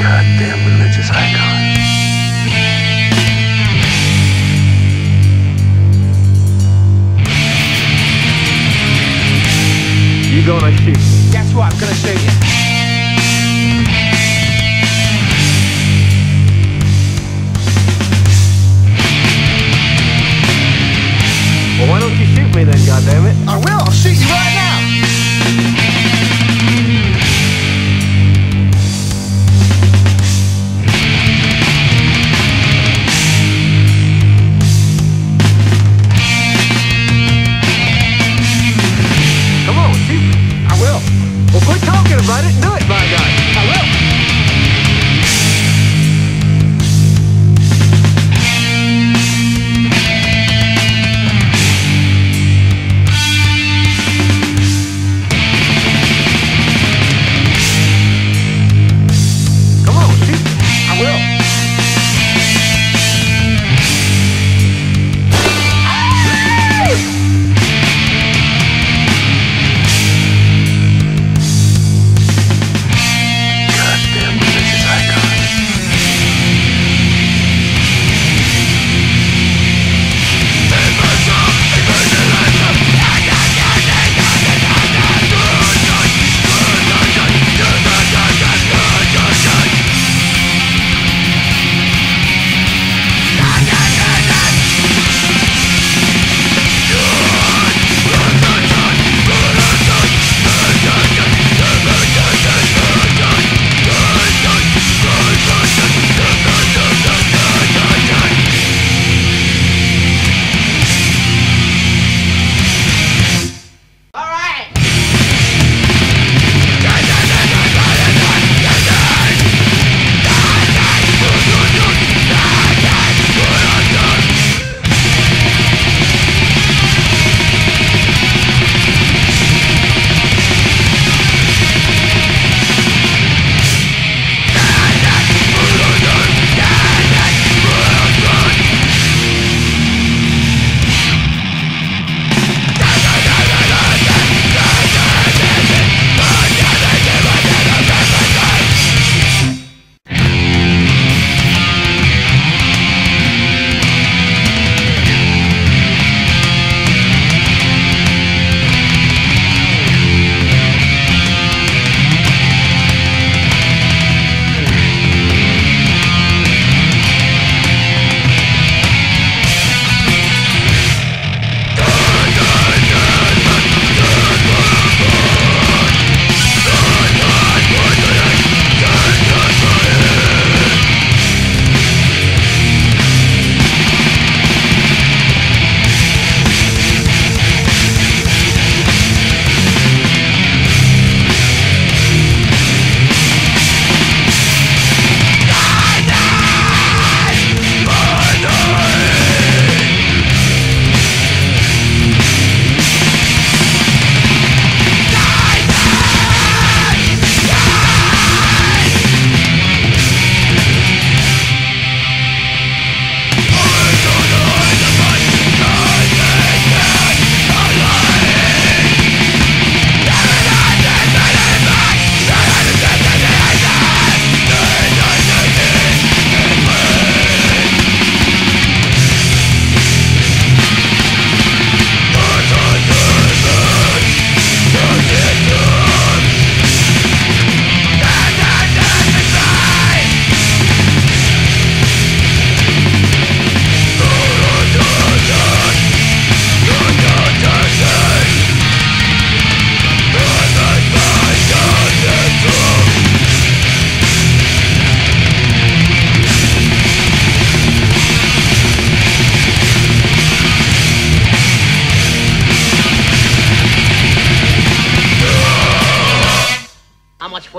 Goddamn religious icon. Quit talking it do it,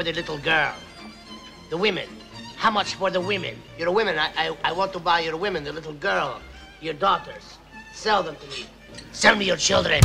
for the little girl? The women. How much for the women? Your women. I, I, I want to buy your women, the little girl, your daughters. Sell them to me. Sell me your children.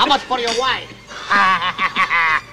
How much for your wife?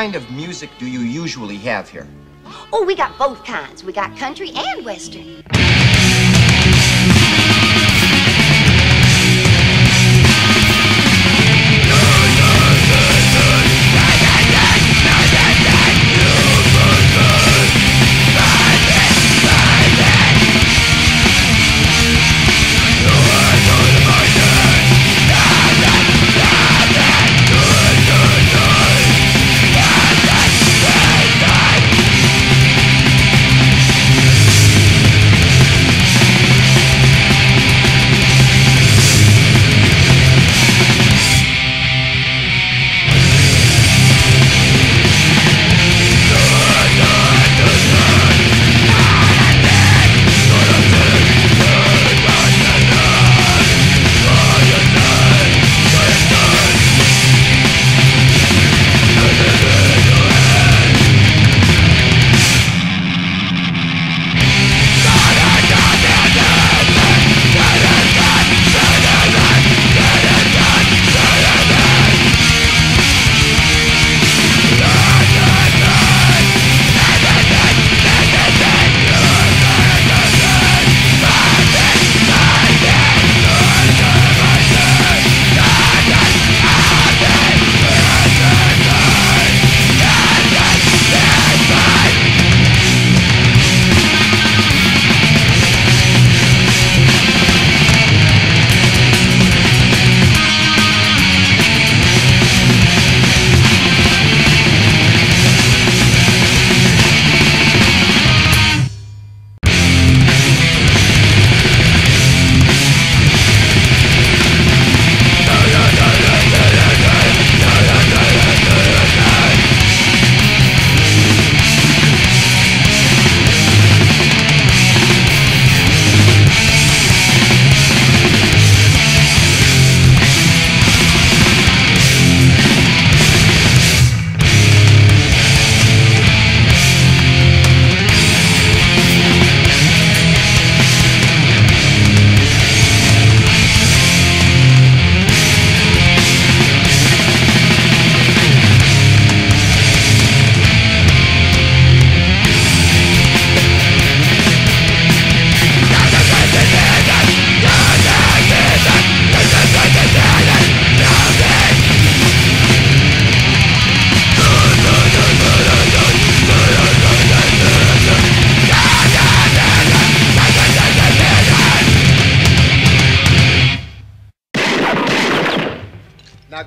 kind of music do you usually have here? Oh, we got both kinds. We got country and western.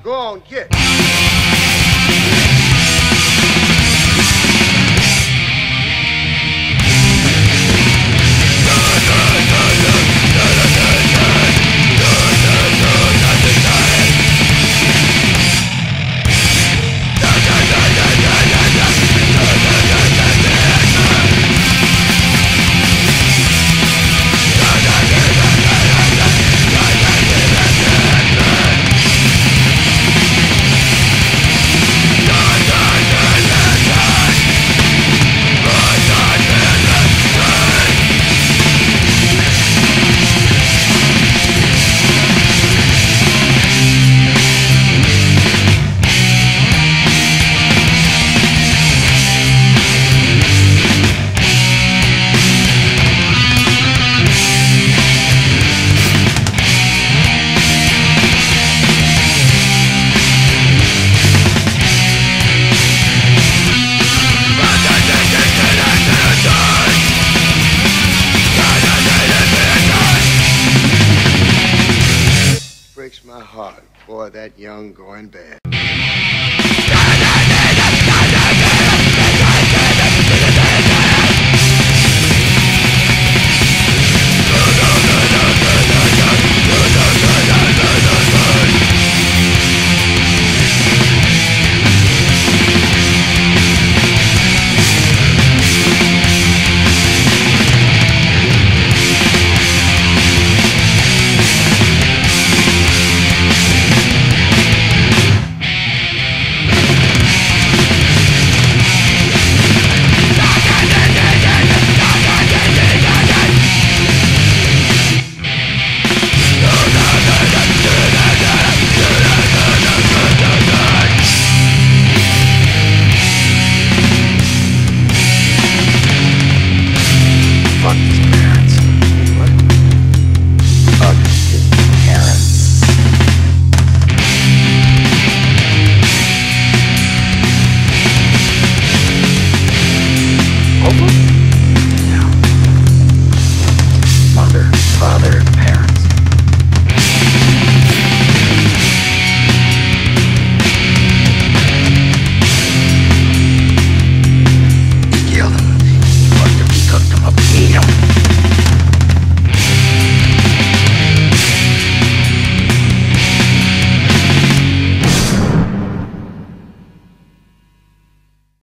Go on, get.